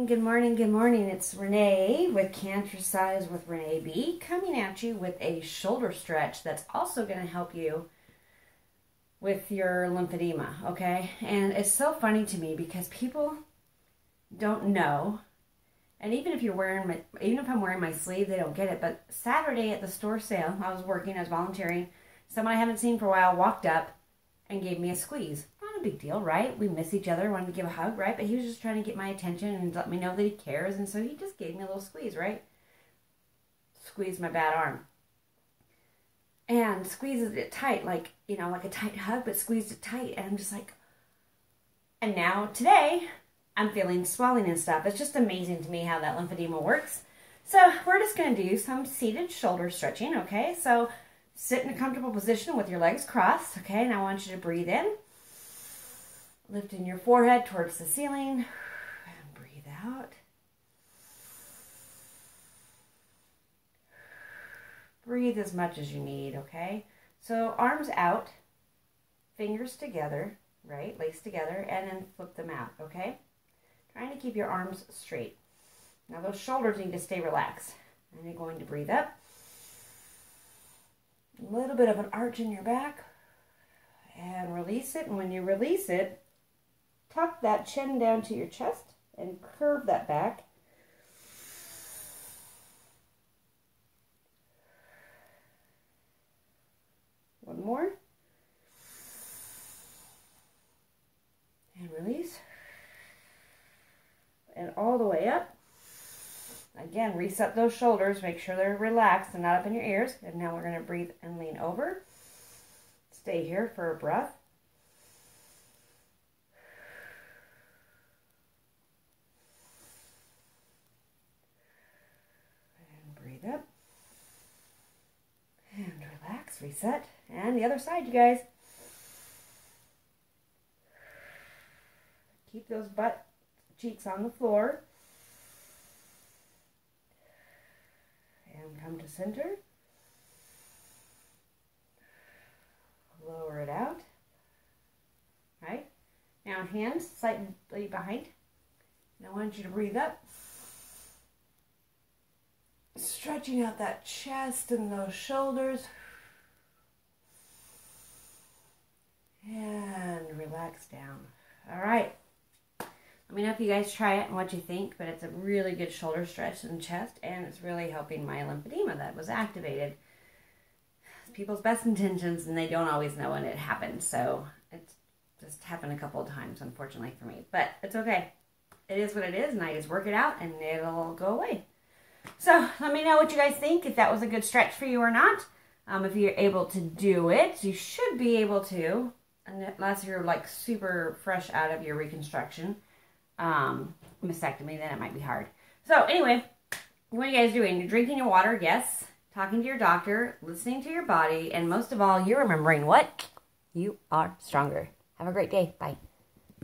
morning, good morning, good morning. It's Renee with Cancercize with Renee B coming at you with a shoulder stretch that's also going to help you with your lymphedema, okay? And it's so funny to me because people don't know. And even if you're wearing my, even if I'm wearing my sleeve, they don't get it. But Saturday at the store sale, I was working, I was volunteering. Someone I haven't seen for a while walked up and gave me a squeeze big deal, right? We miss each other, wanted to give a hug, right? But he was just trying to get my attention and let me know that he cares, and so he just gave me a little squeeze, right? Squeezed my bad arm. And squeezes it tight, like, you know, like a tight hug, but squeezed it tight. And I'm just like, and now today, I'm feeling swelling and stuff. It's just amazing to me how that lymphedema works. So we're just going to do some seated shoulder stretching, okay? So sit in a comfortable position with your legs crossed, okay? And I want you to breathe in. Lifting your forehead towards the ceiling. And breathe out. Breathe as much as you need, okay? So arms out, fingers together, right? Lace together, and then flip them out, okay? Trying to keep your arms straight. Now those shoulders need to stay relaxed. And you're going to breathe up. A little bit of an arch in your back. And release it. And when you release it, tuck that chin down to your chest and curve that back. One more. And release. And all the way up. Again, reset those shoulders. Make sure they're relaxed and not up in your ears. And now we're going to breathe and lean over. Stay here for a breath. Reset. And the other side, you guys. Keep those butt cheeks on the floor. And come to center. Lower it out. Right? Now hands slightly behind. And I want you to breathe up. Stretching out that chest and those shoulders. And relax down. All right. Let me know if you guys try it and what you think, but it's a really good shoulder stretch and chest, and it's really helping my lymphedema that was activated. It's people's best intentions, and they don't always know when it happens, so it's just happened a couple of times, unfortunately for me. But it's okay. It is what it is, and I just work it out, and it'll go away. So let me know what you guys think, if that was a good stretch for you or not. Um, if you're able to do it, you should be able to unless you're like super fresh out of your reconstruction um, mastectomy, then it might be hard. So anyway, what are you guys doing? You're drinking your water, yes. Talking to your doctor, listening to your body, and most of all, you're remembering what? You are stronger. Have a great day. Bye.